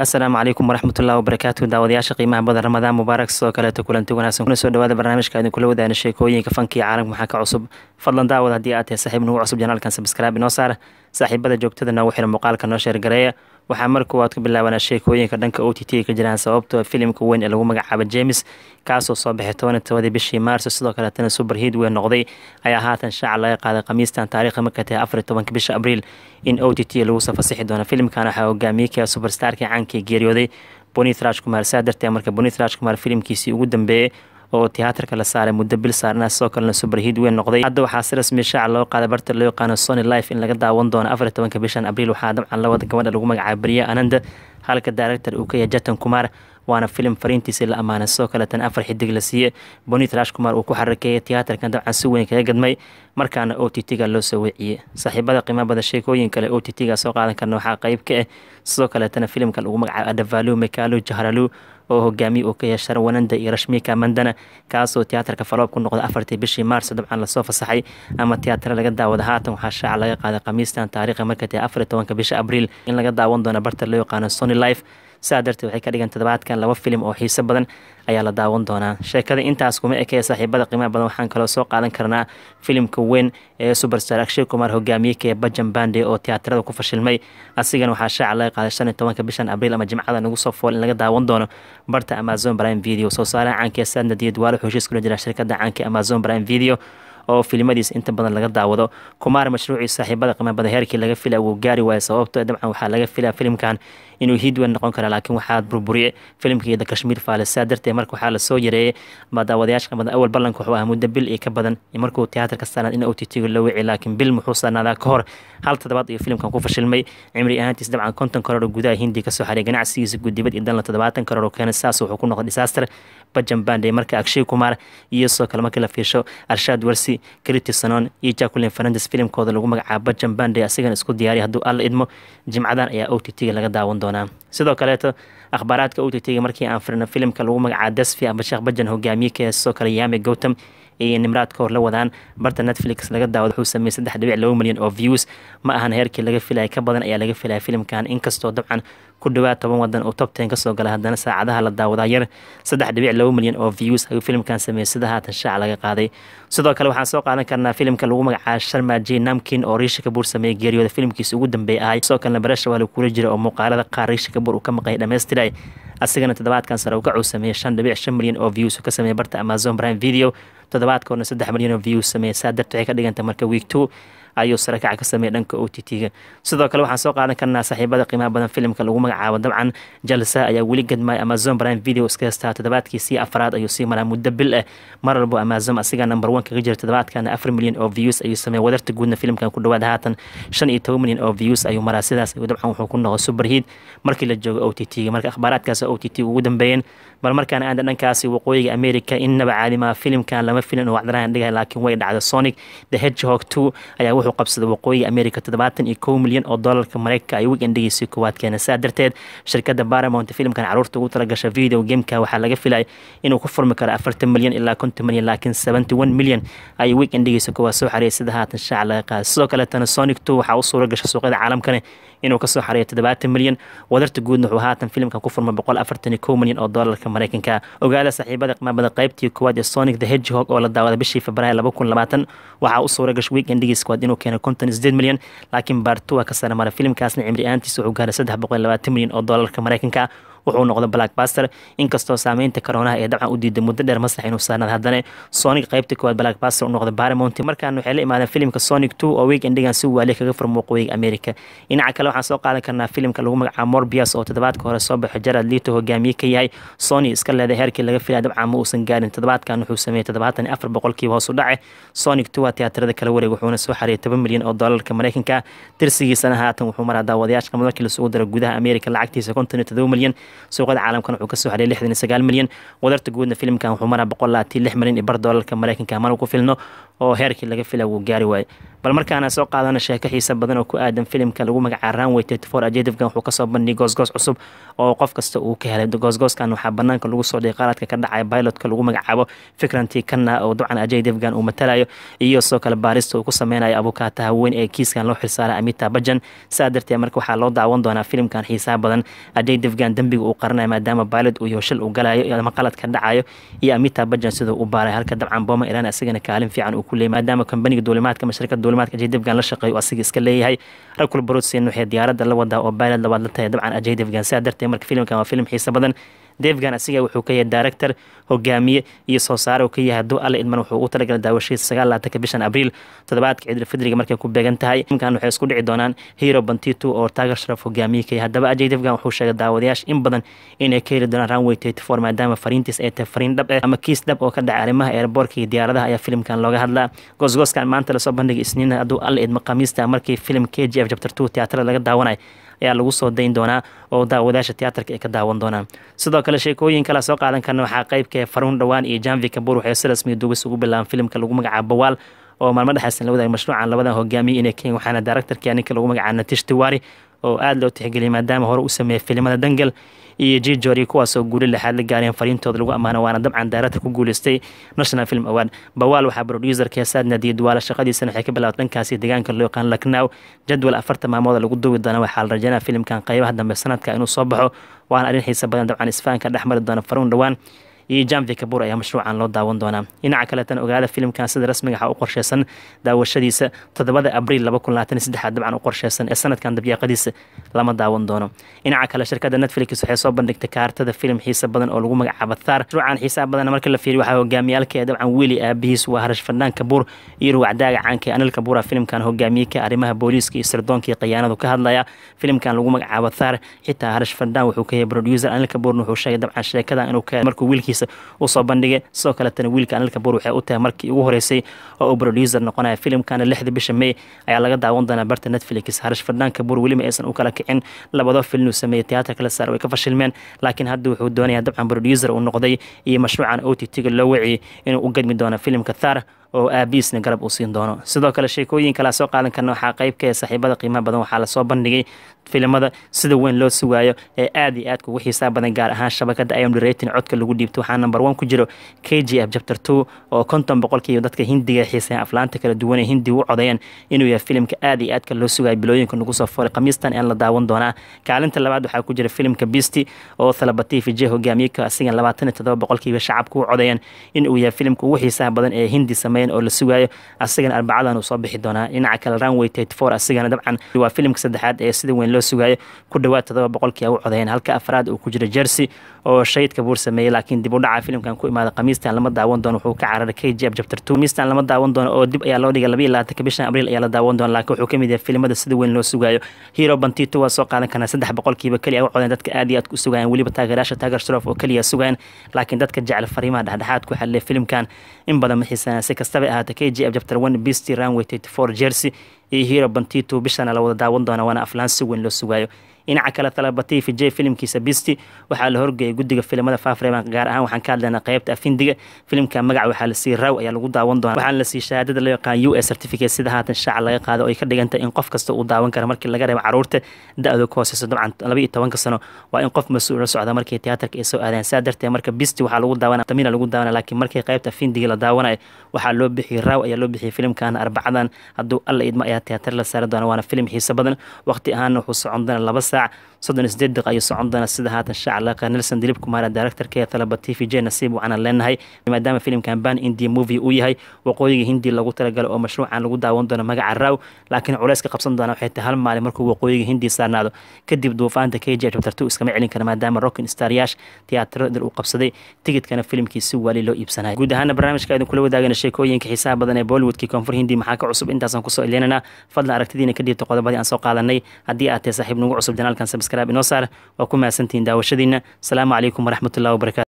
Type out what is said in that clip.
asalaamu calaykum waraxmatullahi wabarakaatu daawadayaasha qiimaha badan ramadaan mubaarak sidoo kaleeto kulanti wanaagsan kuna soo dhawaada barnaamijka idin kula wadaana sheekooyinka fankiga caalamka. Maxaa ka cusub? Fadlan daawad haddii aad tahay saaxiib nagu cusub janaalkan sabskraaib inoo saara saaxiibada joogtada noogu xira muuqaalka noo sheergareeya waxaa mar koowaad ku bilaabanaa sheekooyinka dhanka o t t ka jiraan sababtoo filimka weyn ee lagu magacaabo james kaasoo soo baxay toban tobadii bishii maarso sidoo kaleetana super hiid weyn noqday ayaa haatan shaaca laga qaaday khamiistan taariikhda marka tahay afar tobanka bisha abriil in o t t lagu soo fasixi doono. Filimkan waxaa hogaamiyey ka superstarkii caankii geeriyooday bonith raj kumar saa darteed marka bonith raj kumar filimkiisii ugu dambeeyey oo tiyaatarka la saaray muddo bil saarnaa sidoo kalena superhiid weyn noqday. Hadda waxaa si rasmi shaaca loo qaaday barta loo yaqaano sony life in laga daawan doono afar tobanka bishan abriil. Waxaa dabcan lawada gabadha lagu magacaaba beriya ananda halka director uu ka yahay jatan kumar waana filim fariintiisii la ammaanay sidoo kaleetana afar xidig la siiye bonit rash kumar uu ku xarakeeyay tiyaatarkan dabcan si weyn kaga gadmay. Markaana o t t-ga loo soo weeciyey saaxiibada qiimo bada sheekooyin kale o t t-ga soo qaadan karna waxaa qayb ka ah sidoo kaleetana filimka lagu magacaabo adavalu mekalu jahralu oo hogaamiye uu ka yahay sharwananda iyo rashmika mandana kaasoo tiyaatarka faloob ku noqday afartii bishii maarso dabcan la soo fasaxay. Ama tiyaatara laga daawada haatan waxaa shaaca laga qaaday khamiistan taariikha marka tahay afar tobanka bisha abriil. In laga daawan doono barta loo yaqaano sony life saa darteed waxay ka dhigan toddobaadkan laba filim oo xiiso badan ayaa la daawan doonaa. Sheekada intaas kuma ekee saaxiibada qiimaha badan waxaan kaloo soo qaadan karnaa filimka weyn ee superstar akshay kumar hogaamiyeka ee bajan bande oo tiyaatarada ku fashilmay. Asigana waxaa shaaca laga qaaday shan iyo tobanka bishan abriil ama jimcada nagu soo fool in laga daawan doono barta amazon prime video. Soo saaraha caanka saadna diyadwaalo xushiis kula jira shirkada caanka amazon prime video oo filimadiisa inta badan laga daawado. Kumaar mashruucii saaxiibada qiimabada heerkii laga fila wuu gaari waaya sababto dabcan waxaa laga filaa filimkan inuu hiidweyn noqon kara laakiin waxaa burburiye filimkeeda kashmiir faale saa darteed marka waxaa la soo yareeyey daawadayaasha qimada awal ballanka wuxuu ahaa muddo bil iyo ka badan markuu tiyaatarka saanaad in o t t la wici laakiin bil muxuu saanaadaa ka hor hal toddobaad iyo filimkan ku fashilmay. Cimri ahaantiis dabcan konton karoor gudaha hindi ka soo xaray ganacsigiisa guddibad iyo danla toddobaatan karoor oo saas wuxuu ku noqday disaster bajan bande marka akshay kumar iyo sidoo kale markii la fiirsho arshaad warsi kriti sanon iyo jacquelin fernandes. Filimkooda lagu magacaabo bajan bande asigana isku diyaariya hadduu alla idmo jimcadan ayaa o t t-ga laga daawan doonaa. Sidoo kaleeto akhbaaraadka o t t-ga markii aan firno filimka lagu magacaabo dasfi ama sheekh bajan hogaamiye ka sidoo kale yaame gowtam iyo nimraad hor la wadaan. Barta netflix laga daawada wuxuu sameeyey saddex dhibic laba milyan oo views. Ma ahan heerkii laga filaya ka badan ayaa laga filaya filimkan. Inkastoo dabcan ku dhawaad toban wadan oo top ten ka soo gala haddana saacadaha la daawadaa yar. Saddex dhibic laba milyan oo views ayuu filimkan sameeyey sida haatan shaaca laga qaaday. Sidoo kale waxaan soo qaadan karnaa filimka lagu magacaabo sharmaji namkin oo riisha kabuur sameeyey geeriyooda. Filimkiisa ugu dambeey ahay sidoo kalena barasha waa kula jira oo muuqaalada qaar riisha kabuur uu ka maqay dhammaystiray asigana toddobaadkan sare uu ka cuu sameeyey shan dhibic shan milyan oo views ka sameeyey barta amazon prime video. Toddobaadka horna saddex milyan oo views sameeyey saa darteed ka dhiganta marka week two ayuu sarakaca ka sameeyey dhanka o t t-ga. Sidoo kale waxaan soo qaadan karnaa saaxiibada qiimaha badan filimka lagu magacaabo. Dabcan jalsa ayaa weli gadmaya amazon prime video iska heystaa toddobaadkiisii afraad ayuu sii maraa muddo bil ah. Mar walbo amazon asigaa number one kaga jira toddobaadkana afar milyan oo views ayuu sameeyey wadarta guudna filimkan ku dhawaad haatan shan iyo toban milyan oo views ayuu maraa. Sidaas ayuu dabcan wuxuu ku noqday superhiid markii la joogo o t t-ga. Marka akhbaaraadkaas o t t ugu dambeeyeen bal markaan aada dhankaasi waqooyiga america innaba caadimaa filimkan lama filin oo wacdarahan dhigay laakiin way dhacda sonic the hedgehog two ayaa wuxuu qabsaday waqooyiga america toddobaatan iyo kow milyan oo doolarka mareykanka ay weekendigiisii koowaad keena saa darteed shirkadda baramount filimkan carruurta ugu talagasha video gameka waxaa laga filay inuu ku furmi karo afartan milyan ilaa konton milyan laakiin seventy one milyan ayuu weekendigiisa koowaad soo xareeyay sida haatan shaaca laga qaaday sidoo kaleetana sonic two waxaa u suura gasha suuqyada caalamkane inuu ka soo xareeyo toddobaatan milyan. Wadarta guudna wuxuu haatan filimkan ku furmay boqol afartan iyo kow milyan oo doolarka mareykanka ogaada saaxiibada qimaabada qaybtii koowaad ee sonic the hedgehog oo la daawada bishii februaayo laba kun labaatan waxaa u suura gashay weekendigiis koowaad inuu keenay konton sideed milyan. Laakiin baartuwa ka sare mara filimkaasna cimri ahaantiisa wuxuu gaaray saddex boqol labaatan milyan oo doolarka mareykanka wuxuu noqday blackbaster inkastoo saameynta karoonaha ee dabcan u diiday muddo dheer masax inuu haddana sonic qaybta koowaad blackbaster u noqday baramount markaan waxay la imaadeen filimka sonic two oo weekendigan si waali kaga furmo waqooyiga america. Dhinaca kale waxaan soo qaadan karnaa filimka lagu magacaabo morbius oo toddobaadka hore soo baxo jarad liito hogaamiye ka yahay. Sony iska leeday heerkii laga filaya dabcan ma uusan gaarin. Toddobaadkan wuxuu sameeyey toddobaatan afar boqolkiiba hoos u sonic two waa tiyaatarada kala wareeg wuxuuna soo xareeyay toban milyan oo doolarka mareykanka tirsigiisana haatan wuxuu maraa daawadayaashka markii lasugu daro gudaha america lacagtiisa konton iyo todoba milyan suuqada caalamkan wuxuu ka soo xareeyay lixdan iyo sagaal milyan. Wadarta guudna filimkan wuxuu maraa boqol labaatan lix milyan iyo bar doolarka mareykanka mana ku filno oo heerkii laga fila wuu gaari waaye bal markaana soo qaadana sheeko xiisa badan oo ku aadan filimka lagu magacaabo runway thirty four ajedivgan wuxuu ka soo bandhigay goosgoos cusub oo qof kasta uu ka helay. Goosgooskan waxaa banaanka lagu soo dhigay qaladka ka dhacaya pilotka lagu magacaabo fikranti kana oo dabcan ajedivgan uu matalayo iyo soo kale baarista uu ku sameynayo abukaataha weyn ee kiiskan loo xilsaaray amita bajan saa darteed marka waxaa loo daawan doonaa filimkan xiisaha badan. Ajedivgan dembiga uu qaranayo maadaama pilot uu yoshal uu galayo ama qalad ka dhacayo iyo amita bajan siduu u baaray halka dabcan boma iran asagana kaalin fiican uu ku leeyay maadaama kambaniga duulimaadka ama shirkada duulimaadka ajedivgan la shaqeeyo asiga iska leeyahay. Rakul barutsin waxay diyaaradda la wadaa oo pilot labaad la tahay dabcan ajedivgan saa darteed marka filimkan waa filim xiisa badan devgan asiga wuxuu ka yahay director hogaamiye iyo soo saare uu ka yahay hadduu alle idman wuxuu u talagalay daawashadiisa sagaal laatanka bishan abriil. Toddobaadka ciidul fidriga markay ku beegan tahay imkan waxay isku dhici doonaan hero bantitu oo taagar sharaf hogaamiye ka yahay haddaba ajay devgan wuxuu sheegay daawadayaasha in badan inay ka heli doonaan runway thirty four maadaama fariintiis ay tahay fariin dhab eh ama kiis dhab oo ka dhacay arrimaha airboortka iyo diyaaradaha ayaa filimkan looga hadlaa. Goosgooskan maanta la soo bandhigay isniina hadduu alle idma khamiista markii filim k g f chapter two teatrada laga daawanayo ayaa lagu soo dayn doonaa oo daawadaasha tiyaatarka ay ka daawan doonaan. Sidoo kale sheekooyin kala soo qaadan karna waxaa qaybka faruun dhowaan iyo janvi kabur waxay si rasmiya duubis ugu bilaabaan filimka lagu magacaabo bawaal oo maalmo dhexaysan la wadaagay mashruucan labadan hogaamiye inay keen waxaana directorka ninka lagu magacaabo natish tiwari oo aada loo tixgeliyay maadaama hore u sameeyay filimada dangal iyo jijori kuwaasoo guuli lixaad la gaareen fariintooda lagu ammaano waana dabcan daaradta ku guuleystay national film award. Bawaal waxaa producerka saad nadiya duwaala shaqadiisana waxay ka bilaabatay dhankaasi deegaanka loo yaqaan laknow jadwal afartan maalmood lagu duubi doona waxaa la rajaynaya filimkan qaybaha dambe sanadka inuu soo baxo waana arrin xiisa badan dabcan isfahanka dhex mari doona faruun dhowaan iyo jamvi kabur ayaa mashruucan loo daawan doonaa. Dhinaca kaleetana ogaada filimkan sida rasmiga waxaa u qorsheysan daawashadiisa toddobada abriil dabcan u qorsheysan ee sanadkan dabyaaqadiisa lama daawan doono. Dhinaca kale shirkadda netflix waxay soo bandhigtay kaartada filim xiisa badan oo lagu magacaabo thar. Mashruucan xiisaha badan marka la fiiriyo waxaa hogaamiyaalka ee dabcan weli aabihiis waa harash fadhaan kabuur iyo ruwacdaaga caanka ee anil kabuura filimkan hogaamiye ka arrimaha booliiska iyo sirdoonka khiyaanadu ka hadlaya filimkan lagu magacaabo thar. Xitaa harash fadhaan wuxuu ka yahay producer anil kabuurna wuxuu sheegay dabcan sheekadan inuu ka markuu wiilkiisa u soo bandhigay. Sidoo kaletana wiilka anil kabuur waxay u tahay markii ugu horeysay oo uu producer noqonaya filimkana lixda bisha may ayaa laga daawan doonaa barta netflix. Harash fadhaan kabuur welima aysan u kala kicin. Labado film uu sameeyey tiyaatar kala saar way ka fashilmeen laakiin hadda wuxuu doonayaa dabcan producer uu noqday iyo mashruucan o t t-ga loo waciyey inuu u gadmi doono filimka thar oo aabiisna garab uu siin doono. Sidoo kale sheekooyin kala soo qaadan karna waxaa qaybka ee saaxiibada qiimaha badan. Waxaa la soo bandhigay filimada sida weyn loo sugaayo ee aad iyo aad kugu xiisaa badan gaar ahaan shabakada imd rating codka lagu dhiibto. Waxaa number one ku jiro k g f chapter two oo konton boqolkiiba dadka hindiga xiisayan aflaanta kala duwan ee hindi u codayeen inuu yahay filimka aad iyo aadka loo sugayo bilooyinka nagu soo furay khamiistan aan la daawan doonaa. Kaalinta labaad waxaa ku jira filimka bisti oo thalabati j hogaamiyeka asigan labaatan iyo todoba boqolkiiba shacabka u codayeen inuu yahay filimka ugu xiisaha badan ee hindi sameeyan oo la sugaayo asigana arbacadan uu soo bixi doonaa. Dhinaca kale runway thirty four asigana dabcan waa filimka saddexaad ee sida weyn loo sugaayo ku dhowaad todoba boqolkii u codayeen halka afraad uu ku jiro jersey oo shahid kabuur sameeyey laakiin dib u dhaca filimkan ku imaada khamiistan lama daawan doono wuxuu ka cararay k f chapter two. Khamiistan lama daawan doono oo dib ayaa loo dhigay labaiyo labaatanka bishan abriil ayaa la daawan doona laakiin wuxuu ka mid yahay filimada sida weyn loo sugaayo hero bantito waa soo qaadan karnaa saddex boqolkiiba keliya u codeen dadka aad iyo aad ku sugayaan weliba taageerayaasha taageer strof oo keliya sugayaan laakiin dadka jecel fariimaha dhexdhexaad ku xalilay filimkan. In badan ma si kastaba ahaata k g f chapter one beasty runway thirty four jersey iyo hero bantito bishana la wada daawan doona waana aflaan si weyn loo sugaayo dhinaca kale talabatifi j filimkiisa bisti waxaa la horgeeyay guddiga filimada faafreeman gaar ahaan waxaan ka hadlaynaa qaybta afindiga filimka magac waxaa la siiyey raw ayaa lagu daawan doona waxaana la siiyey shahaadada loo yaqaan u s certificate sida haatan shaaca laga qaado oo ka dhigantay in qof kasta uu daawan kara markii laga reebo carruurta. Da-da ku hooseysa dabcan laba iyo tobanka sano. Waa in qof mas'uul la socda markii tiyaatarka ay soo aadeen. Saa darteed marka bisti waxaa lagu daawana tamina lagu daawana laakiin markii qaybta afindiga la daawanayo waxaa loo bixiyey raw ayaa loo bixiyey filimkan arbacadan hadduu alla idmo ayaa tiyaatar la saari doona waana filim xiiso badan. Waqti ahaana wuxuu socon doona laba saac soddon iyo sideed daqiiq ayuu socon doona sida haatan qaada nelson dilib kumaara directorka ee talaba t v j nasiib waxaan leenahay maadaama filimkan ban india movie uu yahay waqooyiga hindi lagu talagalo oo mashruucan lagu daawan doono magaca raw laakiin culeys ka qabsan doona waxay tahay hal maalin markuu waqooyiga hindi saarnaado. Kadib duufaanta k j chapter two iskama celin kara maadaama rockin staryash tiyaatarada uu qabsaday tigidkana filimkii si waali loo iibsanaya guud ahaana barnaamijka idin kula wadaagana sheekooyinka xiisaha badan ee bollywoodkii koonfur hindi maxaa ka cusub? Intaasaan ku soo ilinana fadlan aragtidiina ka dhiibta qodobadii aan soo qaadanay. Haddii aad tahay saaxiib nagu cusub janaalkan subscribe inoo saar waa ku mahadsantihiin daawashadiina asalaamu calaykum waraxmatullahi wabarakatu